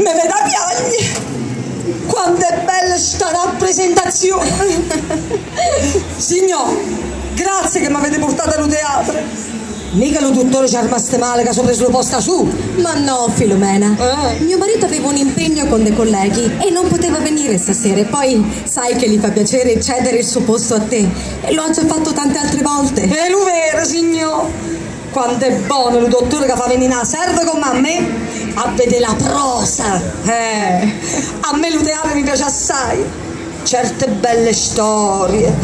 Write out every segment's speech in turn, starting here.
me veda piagni. Quanto è bella sta rappresentazione! Signor, grazie che mi avete portato allo teatro. Mica lo dottore ci ha rimasto male che ha preso la posta su. Ma no, Filomena. Eh. Mio marito aveva un impegno con dei colleghi e non poteva venire stasera. Poi sai che gli fa piacere cedere il suo posto a te. E lo ha già fatto tante altre volte. È lo vero, signor. Quanto è buono il dottore che fa venire a serve come a me a vedere la prosa. Eh, a me il teatro mi piace assai. Certe belle storie,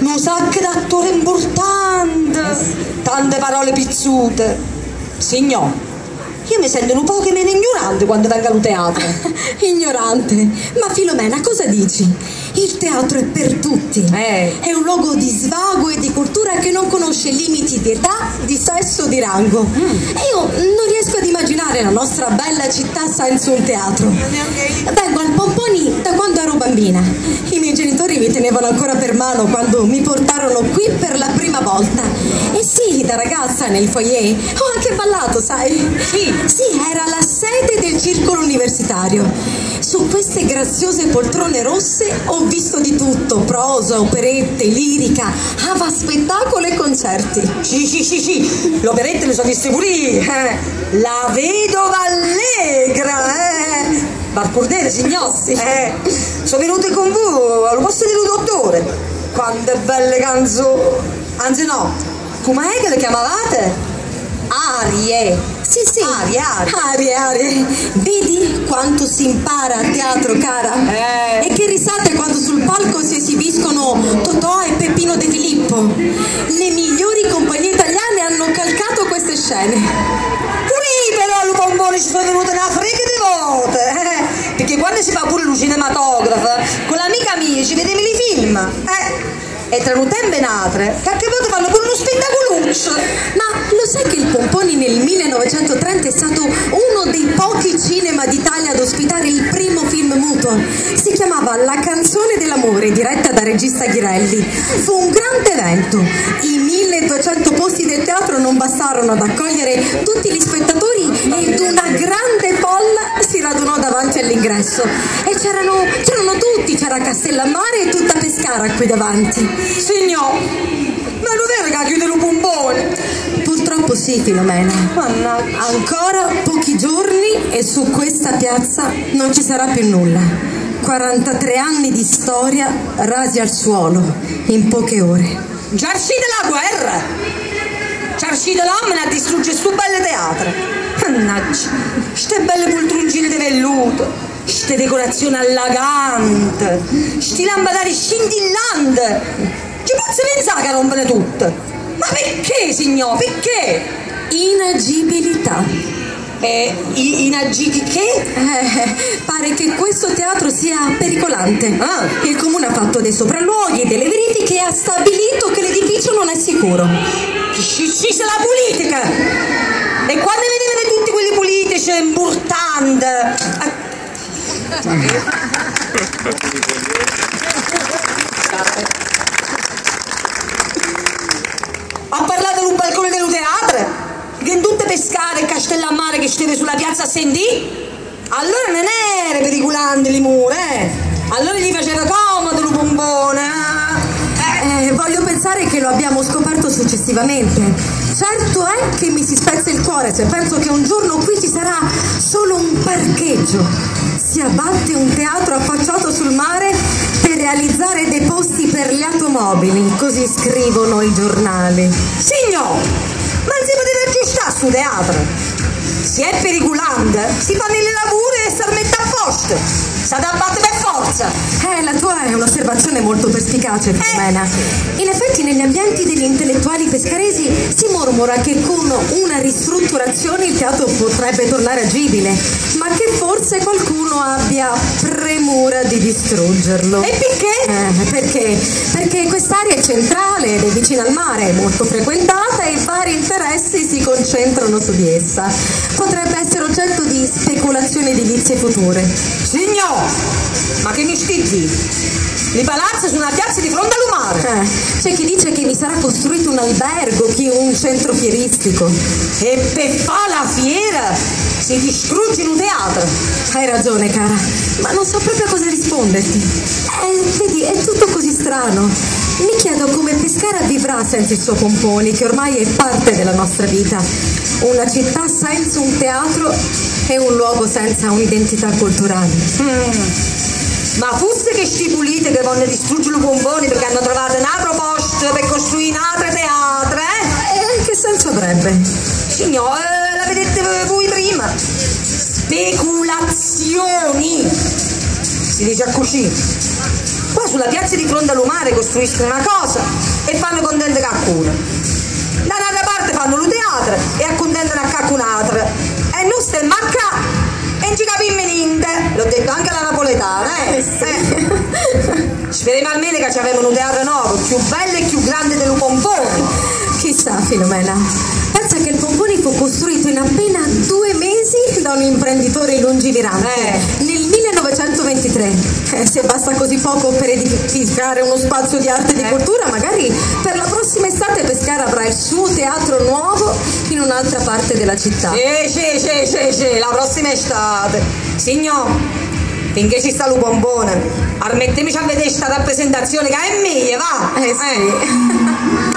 un sacco d'attore importante, tante parole pizzute. Signor, io mi sento un po' che meno ignorante quando vengo al teatro. Ignorante. Ma Filomena, cosa dici? Il teatro è per tutti. Eh. È un luogo di svago e di cultura che non conosce limiti di età, di sesso, di rango. E io non riesco ad immaginare la nostra bella città senza un teatro. Vengo al Pomponi da quando ero bambina. I miei genitori mi tenevano ancora per mano quando mi portarono qui per la prima volta. E sì, da ragazza nel foyer ho anche ballato, sai? Sì. Sì, era la sede del circolo universitario. Su queste graziose poltrone rosse ho visto di tutto, prosa, operette, lirica, ava spettacolo e concerti. Sì, sì, sì, sì, l'operetta le so viste pure eh. La vedova allegra, eh. Barcordere, signor. Sì. Eh. Sono venuti con voi, lo posso dire dottore. Quante belle canzoni. Anzi no, com'è che le chiamavate? Arie. Sì, sì. Arie, arie. Arie, arie. Vedi quanto si impara a teatro, cara? Eh. E che risate quando sul palco si esibiscono Totò e Peppino De Filippo. Le migliori compagnie italiane hanno calcato queste scene. Io però al pompone ci sono venute una frega di volte, eh. Perché quando si fa pure lo cinematografo, con l'amica mia ci vedevi i film, eh. E tempo e un'altra, qualche volta fanno pure uno spettacoluccio. Ma lo sai che il Pomponi nel 1930 è stato uno dei pochi cinema d'Italia ad ospitare il primo film muto? Si chiamava La canzone dell'amore, diretta da regista Ghirelli. Fu un grande evento. I 1200 posti del teatro non bastarono ad accogliere tutti gli spettatori ed una grande all'ingresso. E c'erano, c'erano tutti, c'era Castellammare e tutta Pescara qui davanti. Signor, ma lo vero che chiude lo pompone? Purtroppo sì, Filomena. Mannaggia. Ancora pochi giorni e su questa piazza non ci sarà più nulla. 43 anni di storia rasi al suolo in poche ore. Uscite la guerra! Già uscite l'uomo a distruggere sto belle teatro! Mannaggia! Ste belle poltroncine di velluto! Ste decorazioni allaganti! Sti lampadari scintillanti! Ci posso pensare che rompono tutte! Ma perché, signor? Perché? Inagibilità. E i, inagiti che? Eh, pare che questo teatro sia pericolante. Ah. Il comune ha fatto dei sopralluoghi e delle verifiche e ha stabilito che l'edificio non è sicuro. Ci ci la politica! E quando vedete tutti quelli politici importanti? Eh, Ha parlato in un balcone del teatro? Che in tutte pescate e castellammare che steve sulla piazza a sentì? Allora non era pericolante le mura, eh? Allora gli faceva comodo lo pompone, eh? Eh, voglio pensare che lo abbiamo scoperto successivamente. Certo è che mi si spezza il cuore se penso che un giorno qui ci sarà solo un parcheggio. Si abbatte un teatro affacciato sul mare per realizzare dei posti per le automobili, così scrivono i giornali. Signor, ma non si poteva aggiustare su teatro? Se è pericolante, si fanno i lavori e si mette a posto. Si ha da battere per forza. Eh, la tua è un'osservazione molto perspicace, Filomena. In effetti negli ambienti degli intellettuali pescaresi si mormora che con una ristrutturazione il teatro potrebbe tornare agibile, ma che forse qualcuno abbia premura di distruggerlo. E perché? Eh, perché? Perché quest'area è centrale ed è vicina al mare, è molto frequentata e vari interessi si concentrano su di essa. Potrebbe essere oggetto di speculazioni edilizie future. Signor, ma che mi stizzi? I palazzi sono una piazza di fronte al mare. Eh, c'è chi dice che vi sarà costruito un albergo, chi un centro fieristico. E per fare la fiera si distrugge un teatro. Teatro. Hai ragione, cara, ma non so proprio cosa risponderti. Eh, vedi, è tutto così strano. Mi chiedo come Pescara vivrà senza il suo Pomponi, che ormai è parte della nostra vita. Una città senza un teatro e un luogo senza un'identità culturale. Mm. Ma fosse che sti puliti che vogliono distruggere i pomponi perché hanno trovato un altro posto per costruire un altro teatro, eh? E che senso avrebbe? Signore, eh, la vedete voi prima. Speculazioni. Si dice così. Qua sulla piazza di fronte all'umare costruiscono una cosa e fanno contento qualcuno. Da un'altra parte fanno un teatro e accontentano a qualcun'altra. E non stai macca e non ci capiamo niente. L'ho detto anche alla napoletana, eh? eh. Speriamo almeno che ci avevano un teatro nuovo, più bello e più grande del Pompone. Chissà, Filomena. Pensa che il Pomponi fu costruito in appena due mesi da un imprenditore lungimirante Eh. nel 1923. Eh, se basta così poco per edificare uno spazio di arte e di Eh. cultura, magari per la prossima estate Pescara avrà il suo teatro nuovo in un'altra parte della città. Sì, sì, sì, sì, sì, la prossima estate. Signor, finché ci sta lo pompone, armettetemi a vedere sta rappresentazione che è mia, va! Eh sì. Grazie!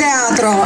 Teatro.